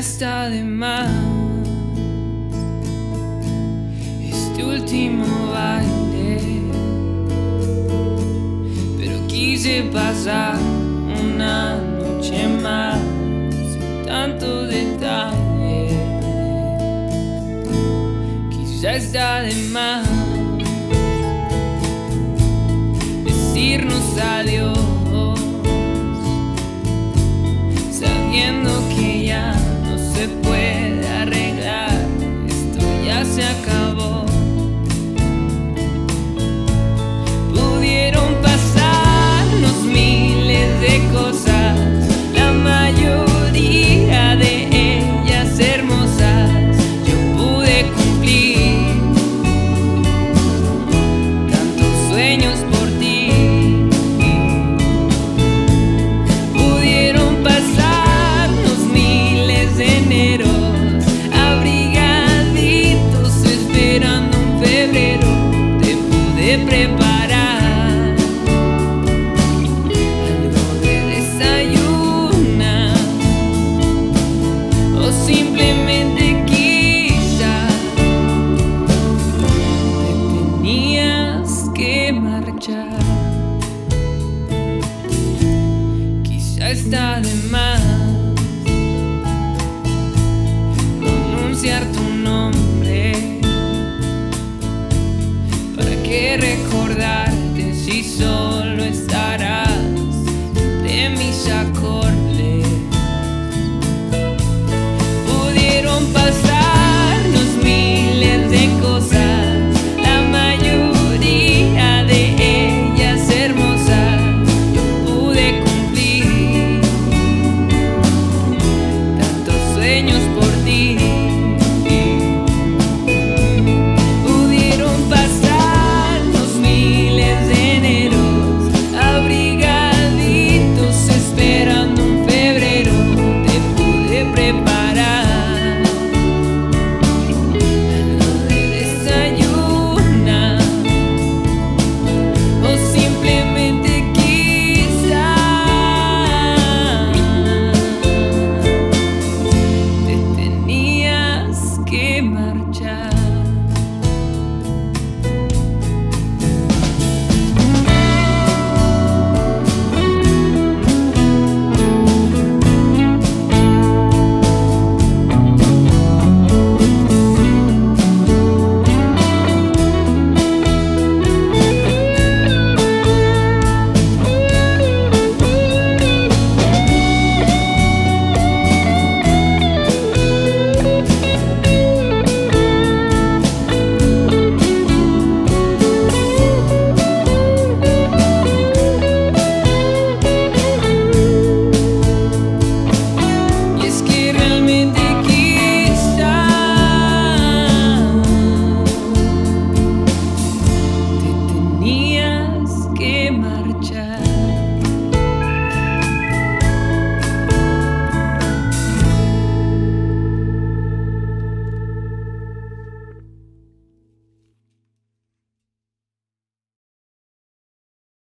está de más. Este último baile, pero quise pasar una noche más sin tanto detalle. Quizá está de más. Decirnos adiós, puede preparar algo de desayunar o simplemente quizás te tenías que marchar. Quizá está de más pronunciar tu so